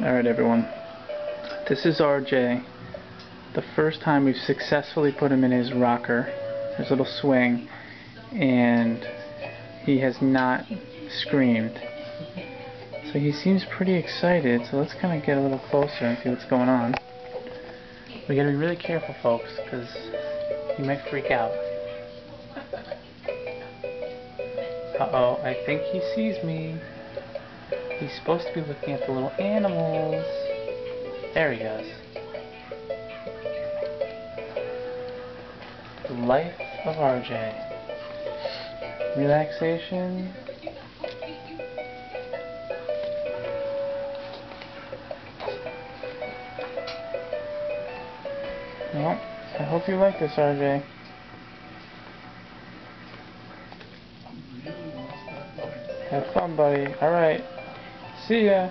Alright everyone, this is RJ. The first time we've successfully put him in his rocker, his little swing, and he has not screamed. So he seems pretty excited, so let's kind of get a little closer and see what's going on. We gotta be really careful folks, because he might freak out. Uh-oh, I think he sees me. He's supposed to be looking at the little animals. There he goes. The life of RJ. Relaxation. Well, I hope you like this, RJ. Have fun, buddy. Alright. See ya.